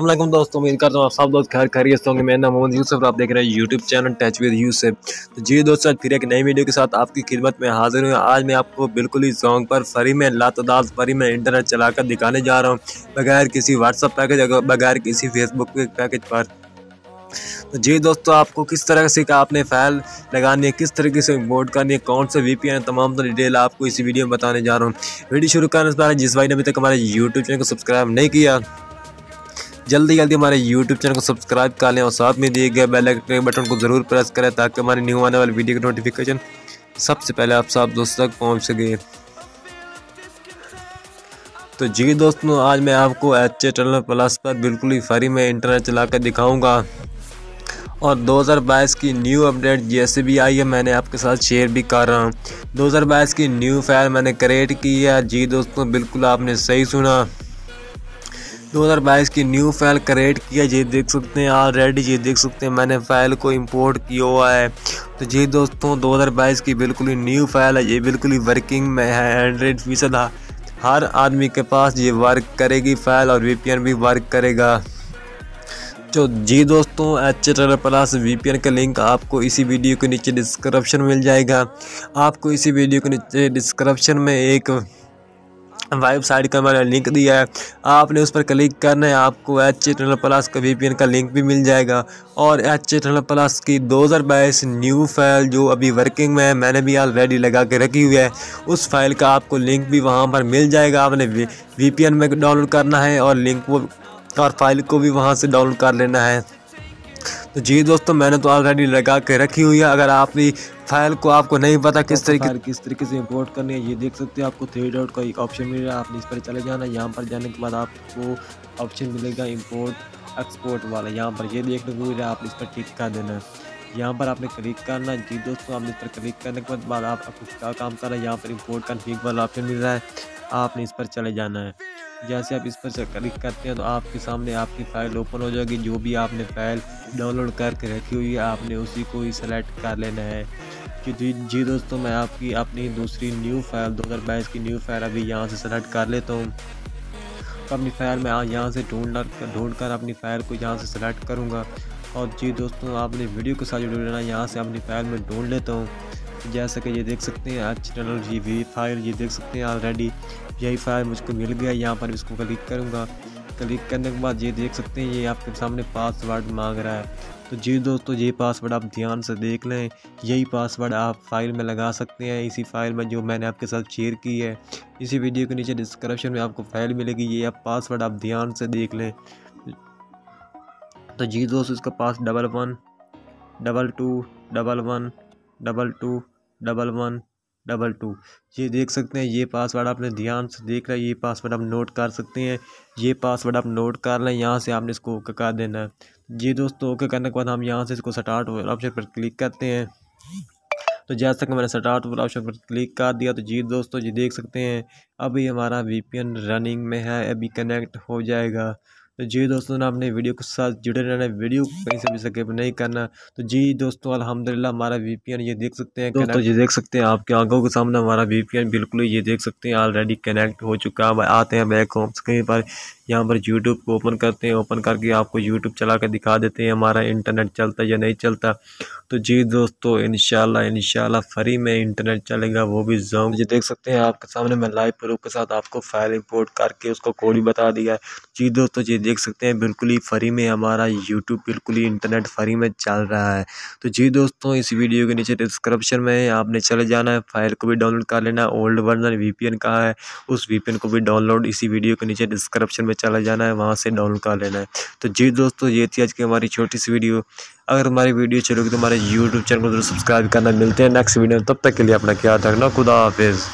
वालेकुम दोस्तों, उम्मीद करता हूँ आप सब दोस्त खैर खैरियत होंगे। मेरा नाम मोहम्मद यूसुफ, आप देख रहे हैं YouTube channel touch with Yusuf तो जी दोस्तों फिर एक नई वीडियो के साथ आपकी खिदमत में हाजिर हूँ। आज मैं आपको बिल्कुल ही सॉन्ग पर, फ्री में, लातदार, फ्री में इंटरनेट चलाकर दिखाने जा रहा हूँ, बगैर किसी व्हाट्सअप पैकेज बगैर किसी फेसबुक पैकेज पर। तो जी दोस्तों, आपको किस तरह से आपने फ़ाइल लगानी है, किस तरीके से इम्पोर्ट करनी है, कौन सा वी है, तमाम तो डिटेल आपको इसी वीडियो में बताने जा रहा हूँ। वीडियो शुरू करने से पहले, जिस भाई ने अभी तक हमारे यूट्यूब चैनल को सब्सक्राइब नहीं किया, जल्दी जल्दी हमारे यूट्यूब चैनल को सब्सक्राइब कर लें और साथ में दिए गए बेल आइकन बटन को ज़रूर प्रेस करें ताकि हमारी न्यू आने वाली वीडियो की नोटिफिकेशन सबसे पहले आप सब दोस्तों तक पहुँच सके। तो जी दोस्तों, आज मैं आपको एच टनल प्लस पर बिल्कुल ही फ्री में इंटरनेट चला कर दिखाऊँगा। और 2022 की न्यू अपडेट जैसे भी आई है, मैंने आपके साथ शेयर भी कर रहा हूँ। 2022 की न्यू फ़ाइल मैंने क्रिएट की है। जी दोस्तों, बिल्कुल आपने सही सुना। 2022 की न्यू फ़ाइल क्रिएट किया ये देख सकते हैं ऑलरेडी ये देख सकते हैं, मैंने फ़ाइल को इंपोर्ट किया हुआ है। तो जी दोस्तों 2022 की बिल्कुल ही न्यू फ़ाइल है। ये बिल्कुल ही वर्किंग में है हंड्रेड फ़ीसद हर आदमी के पास ये वर्क करेगी फ़ाइल और वीपीएन भी वर्क करेगा। तो जी दोस्तों एच एल प्लस वीपीएन का लिंक आपको इसी वीडियो के नीचे डिस्क्रिप्शन मिल जाएगा। आपको इसी वीडियो के नीचे डिस्क्रिप्शन में एक वेबसाइट का मैंने लिंक दिया है। आपने उस पर क्लिक करना है, आपको एच टनल प्लस का वीपीएन का लिंक भी मिल जाएगा। और एच टनल प्लस की दो हज़ार बाईस न्यू फ़ाइल जो अभी वर्किंग में है, मैंने भी ऑलरेडी लगा के रखी हुई है, उस फ़ाइल का आपको लिंक भी वहाँ पर मिल जाएगा। आपने वीपीएन में डाउनलोड करना है और लिंक वो और फ़ाइल को भी वहाँ से डाउनलोड कर लेना है। तो जी दोस्तों मैंने तो ऑलरेडी लगा के रखी हुई है। अगर आप भी फ़ाइल को आपको नहीं पता किस तरीके किस तरीके से इंपोर्ट करनी है ये देख सकते हैं आपको थ्री डॉट का एक ऑप्शन मिल रहा है। आपने इस पर चले जाना है यहाँ पर जाने के बाद आपको ऑप्शन मिलेगा इम्पोर्ट एक्सपोर्ट वाला। यहाँ पर ये देखने को मिल रहा है आप इस पर टिक कर देना है। यहाँ पर आपने क्लिक करना जी दोस्तों आपने इस पर क्लिक करने के बाद आप क्या काम कर रहे हैं। यहाँ पर इम्पोर्ट कन्फिग वाला ऑप्शन मिल रहा है। आपने इस पर चले जाना है। जैसे आप इस पर क्लिक करते हैं तो आपके सामने आपकी फ़ाइल ओपन हो जाएगी। जो भी आपने फ़ाइल डाउनलोड करके रखी हुई है, आपने उसी को ही सेलेक्ट कर लेना है। कि जी दोस्तों, मैं आपकी अपनी दूसरी न्यू फ़ाइल 2022 की न्यू फ़ाइल अभी यहाँ से सेलेक्ट कर लेता हूँ। तो अपनी फ़ाइल मैं यहाँ से ढूंढ ढूंढ कर अपनी फ़ाइल को यहाँ से सेलेक्ट करूँगा। और जी दोस्तों, आपने वीडियो के साथ जुड़े रहना, यहाँ से अपनी फ़ाइल में ढूंढ लेता हूँ। जैसा कि ये देख सकते हैं। एच टनल जी वी फ़ाइल ये देख सकते हैं ऑलरेडी यही फ़ाइल मुझको मिल गया, यहाँ पर इसको क्लिक करूँगा। क्लिक करने के बाद ये देख सकते हैं, ये आपके सामने पासवर्ड मांग रहा है। तो जी दोस्तों, ये पासवर्ड आप ध्यान से देख लें। यही पासवर्ड आप फ़ाइल में लगा सकते हैं। इसी फ़ाइल में जो मैंने आपके साथ शेयर की है। इसी वीडियो के नीचे डिस्क्रिप्शन में आपको फ़ाइल मिलेगी। ये आप पासवर्ड आप ध्यान से देख लें। तो जी दोस्तों, इसका pass double one double two double one double two double one double two ये देख सकते हैं, ये पासवर्ड आपने ध्यान से देख रहा है, ये पासवर्ड आप नोट कर सकते हैं। ये पासवर्ड आप नोट कर लें यहाँ से आपने इसको ओके कर देना है। ये दोस्तों ओके करने के बाद हम यहाँ से इसको स्टार्ट ऑप्शन पर क्लिक करते हैं। तो जैसा कि मैंने स्टार्ट ऑप्शन पर क्लिक कर दिया तो जी दोस्तों, जी देख सकते हैं, अभी हमारा वीपीएन रनिंग में है, अभी कनेक्ट हो जाएगा। तो जी दोस्तों ना अपने वीडियो के साथ जुड़े रहना वीडियो कहीं से भी सके नहीं करना। तो जी दोस्तों अल्हम्दुलिल्लाह हमारा वीपीएन ये देख सकते हैं दोस्तों ये देख सकते हैं आपके आँखों के सामने हमारा वीपीएन बिल्कुल ये देख सकते हैं ऑलरेडी कनेक्ट हो चुका है। आते हैं बैक होम स्क्रीन पर यहाँ पर यूट्यूब को ओपन करते हैं ओपन करके आपको यूट्यूब चला कर दिखा देते हैं हमारा इंटरनेट चलता या नहीं चलता। तो जी दोस्तों इनशाला इनशाला फ्री में इंटरनेट चलेगा वो भी जी देख सकते हैं आपके सामने मैं लाइव प्रूफ के साथ आपको फ़ाइल इंपोर्ट करके उसको कोड ही बता दिया जी दोस्तों जी देख सकते हैं। बिल्कुल ही फ्री में हमारा यूट्यूब बिल्कुल ही इंटरनेट फ्री में चल रहा है। तो जी दोस्तों, इस वीडियो के नीचे डिस्क्रिप्शन में आपने चले जाना है। फ़ाइल को भी डाउनलोड कर लेना। ओल्ड वर्जन VPN का है। उस वीपीएन को भी डाउनलोड इसी वीडियो के नीचे डिस्क्रिप्शन में चला जाना है। वहाँ से डाउनलोड कर लेना है। तो जी दोस्तों, ये थी आज की हमारी छोटी सी वीडियो। अगर हमारी वीडियो चलोगी तो हमारे यूट्यूब चैनल को ज़रूर सब्सक्राइब करना। मिलते हैं नेक्स्ट वीडियो तब तक के लिए अपना ख्याल रखना। खुदा हाफिज़।